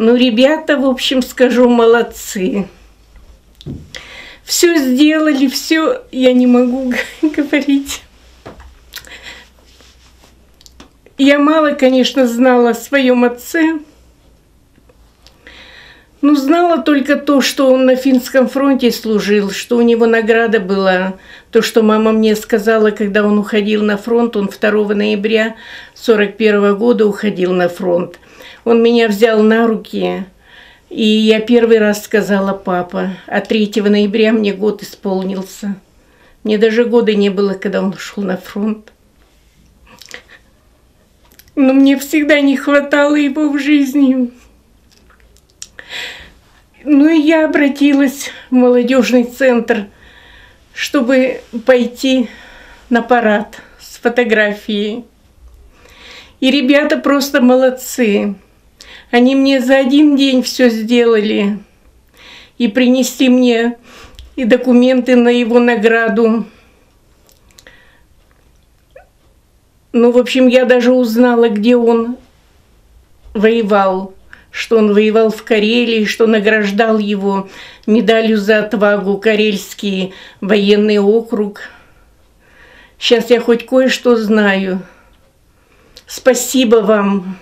Ну, ребята, в общем, скажу, молодцы. Все сделали, все, я не могу говорить. Я мало, конечно, знала о своем отце. Ну, знала только то, что он на финском фронте служил, что у него награда была. То, что мама мне сказала, когда он уходил на фронт, он 2 ноября 41 года уходил на фронт. Он меня взял на руки, и я первый раз сказала папа, а 3 ноября мне год исполнился. Мне даже года не было, когда он ушел на фронт. Но мне всегда не хватало его в жизни. Ну и я обратилась в молодежный центр, чтобы пойти на парад с фотографией. И ребята просто молодцы. Они мне за один день все сделали. И принесли мне и документы на его награду. Ну, в общем, я даже узнала, где он воевал что он воевал в Карелии, что награждал его медалью за отвагу Карельский военный округ. Сейчас я хоть кое-что знаю. Спасибо вам.